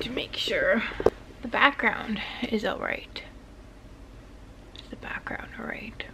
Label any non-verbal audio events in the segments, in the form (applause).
to make sure the background is alright. Is the background alright?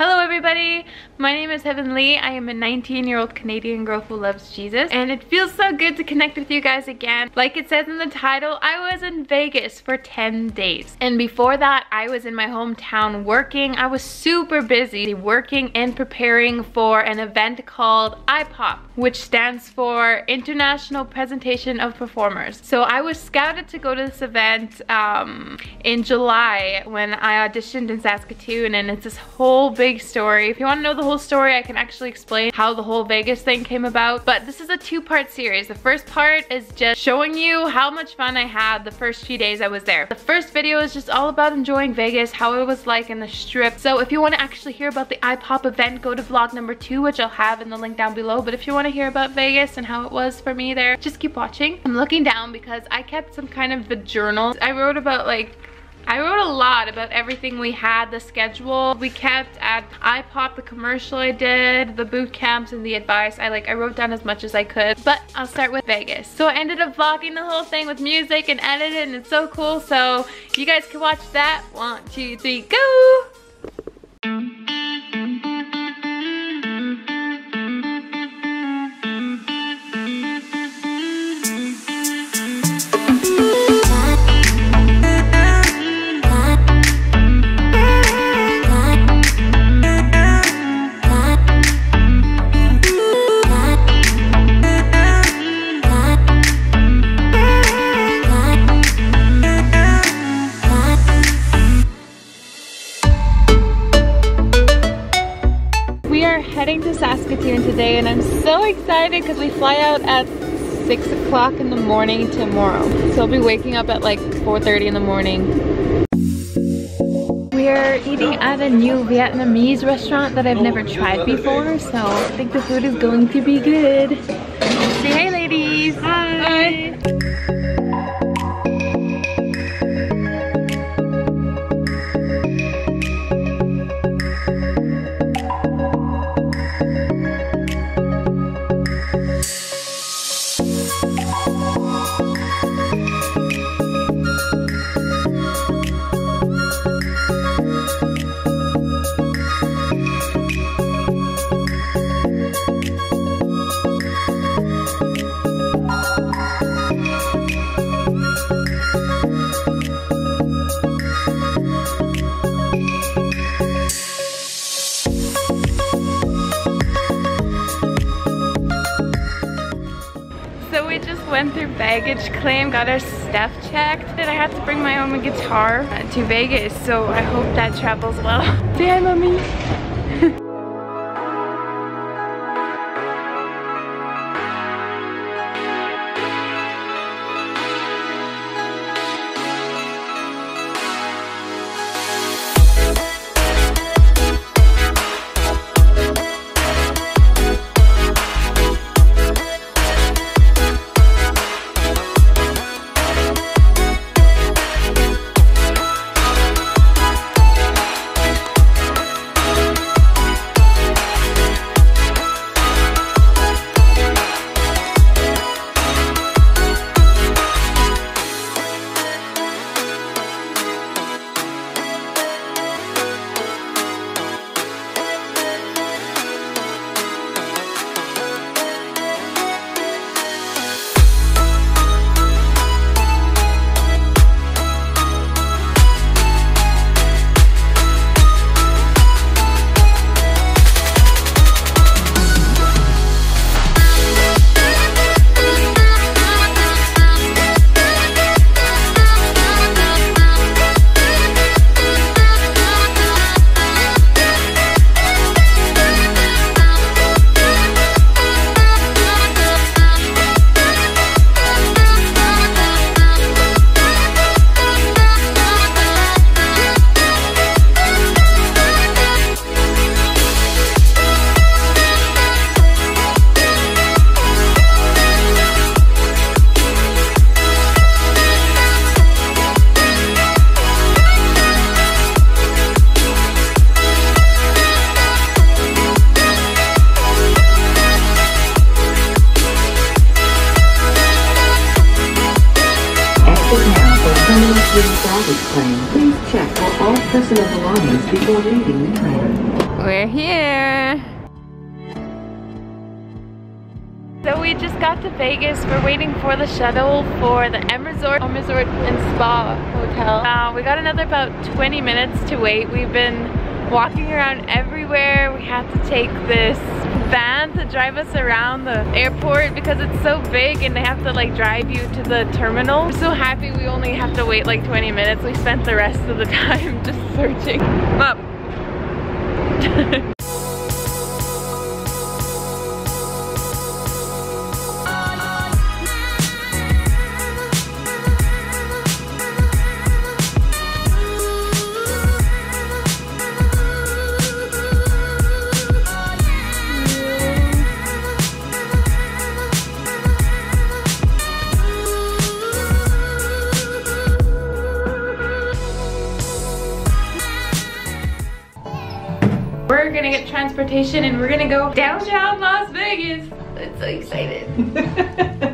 Hello everybody, my name is Heaven Lee. I am a 19 year old Canadian girl who loves Jesus and it feels so good to connect with you guys again. Like it says in the title, I was in Vegas for 10 days and before that I was in my hometown working. I was super busy working and preparing for an event called IPOP which stands for International Presentation of Performers. So I was scouted to go to this event um, in July when I auditioned in Saskatoon and it's this whole big big story. If you want to know the whole story, I can actually explain how the whole Vegas thing came about. But this is a two-part series. The first part is just showing you how much fun I had the first few days I was there. The first video is just all about enjoying Vegas, how it was like in the strip. So if you want to actually hear about the IPOP event, go to vlog number two, which I'll have in the link down below. But if you want to hear about Vegas and how it was for me there, just keep watching. I'm looking down because I kept some kind of a journal. I wrote about like I wrote a lot about everything we had, the schedule we kept at IPOP, the commercial I did, the boot camps and the advice. I like, I wrote down as much as I could, but I'll start with Vegas. So I ended up vlogging the whole thing with music and edited and it's so cool. So you guys can watch that. One, two, three, go! Excited because we fly out at 6 o'clock in the morning tomorrow. So I'll be waking up at like 4.30 in the morning. We're eating at a new Vietnamese restaurant that I've never tried before, so I think the food is going to be good. Say hey ladies! Hi! Hi. went through baggage claim, got our stuff checked, and I had to bring my own guitar to Vegas, so I hope that travels well. (laughs) Say hi, mommy. Personal belongings before leaving the train. We're here. So we just got to Vegas. We're waiting for the shuttle for the M Resort, Home Resort and Spa Hotel. Uh, we got another about 20 minutes to wait. We've been walking around everywhere. We had to take this van to drive us around the airport because it's so big and they have to like drive you to the terminal. We're so happy we only have to wait like 20 minutes. We spent the rest of the (laughs) time just searching. Up. (laughs) transportation and we're gonna go downtown Las Vegas. I'm so excited. (laughs)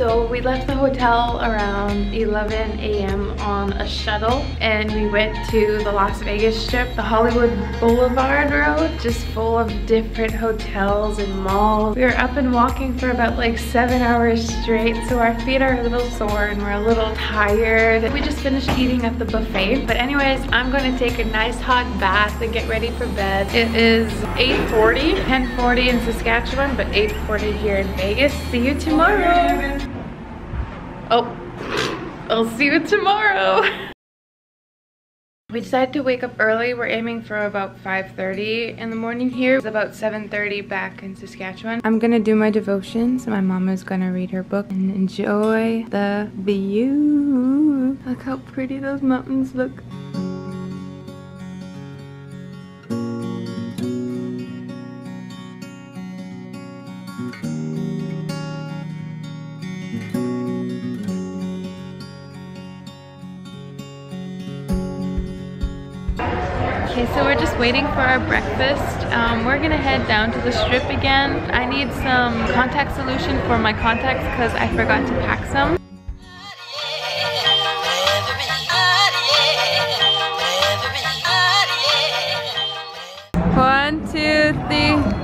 So we left the hotel around 11 a.m. on a shuttle and we went to the Las Vegas Strip, the Hollywood Boulevard Road, just full of different hotels and malls. We were up and walking for about like seven hours straight, so our feet are a little sore and we're a little tired. We just finished eating at the buffet. But anyways, I'm gonna take a nice hot bath and get ready for bed. It is 8.40, 10.40 in Saskatchewan, but 8.40 here in Vegas. See you tomorrow. Oh, I'll see you tomorrow. We decided to wake up early. We're aiming for about 5.30 in the morning here. It's about 7.30 back in Saskatchewan. I'm gonna do my devotions. My mom is gonna read her book and enjoy the view. Look how pretty those mountains look. Waiting for our breakfast. Um, we're gonna head down to the strip again. I need some contact solution for my contacts because I forgot to pack some. One, two, three.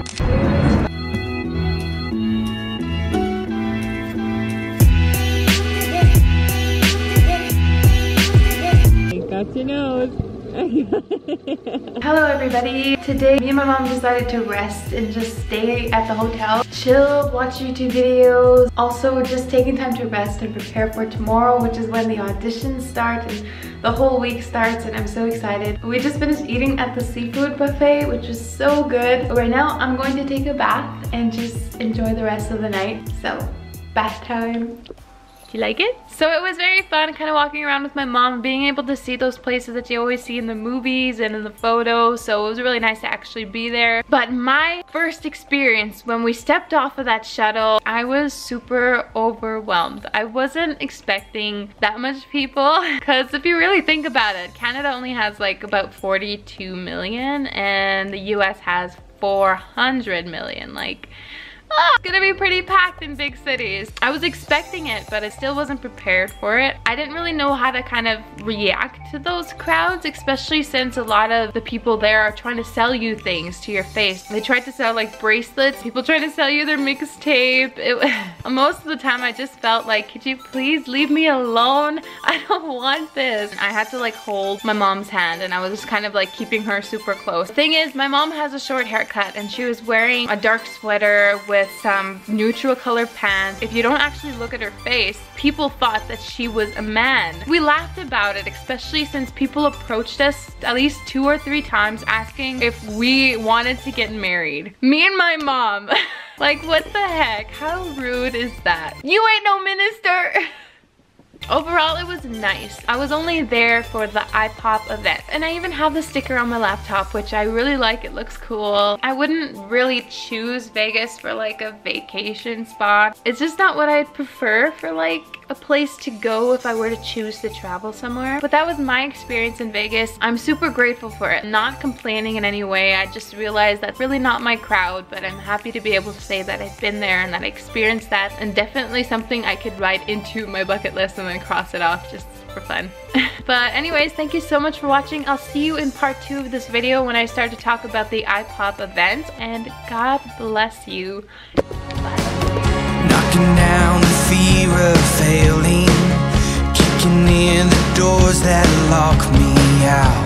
(laughs) Hello everybody. Today me and my mom decided to rest and just stay at the hotel, chill, watch YouTube videos. Also just taking time to rest and prepare for tomorrow which is when the auditions start and the whole week starts and I'm so excited. We just finished eating at the seafood buffet which was so good. Right now I'm going to take a bath and just enjoy the rest of the night. So bath time. You like it? So it was very fun kind of walking around with my mom, being able to see those places that you always see in the movies and in the photos. So it was really nice to actually be there. But my first experience when we stepped off of that shuttle, I was super overwhelmed. I wasn't expecting that much people (laughs) because if you really think about it, Canada only has like about 42 million and the US has 400 million. Like, it's (laughs) gonna be pretty packed in big cities. I was expecting it, but I still wasn't prepared for it. I didn't really know how to kind of react to those crowds, especially since a lot of the people there are trying to sell you things to your face. They tried to sell like bracelets, people tried to sell you their mixtape. (laughs) Most of the time I just felt like, could you please leave me alone? (laughs) I don't want this. I had to like hold my mom's hand and I was just kind of like keeping her super close. Thing is, my mom has a short haircut and she was wearing a dark sweater with with some neutral color pants. If you don't actually look at her face, people thought that she was a man. We laughed about it, especially since people approached us at least two or three times asking if we wanted to get married. Me and my mom. (laughs) like what the heck? How rude is that? You ain't no minister. (laughs) Overall, it was nice. I was only there for the IPOP event. And I even have the sticker on my laptop, which I really like. It looks cool. I wouldn't really choose Vegas for like a vacation spot. It's just not what I'd prefer for like a place to go if I were to choose to travel somewhere. But that was my experience in Vegas. I'm super grateful for it. Not complaining in any way. I just realized that's really not my crowd, but I'm happy to be able to say that I've been there and that I experienced that and definitely something I could write into my bucket list and then cross it off just for fun. (laughs) but anyways, thank you so much for watching. I'll see you in part two of this video when I start to talk about the IPOP event and God bless you. The of failing Kicking in the doors that lock me out